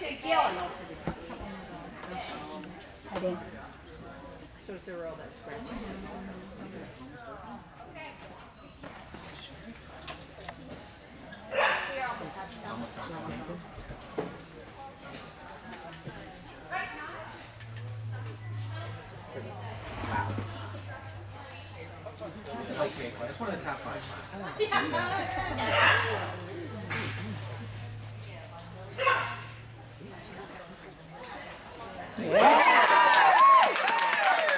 I did. So it's a roll that's scratching. Okay, it's one of the top five. Yeah.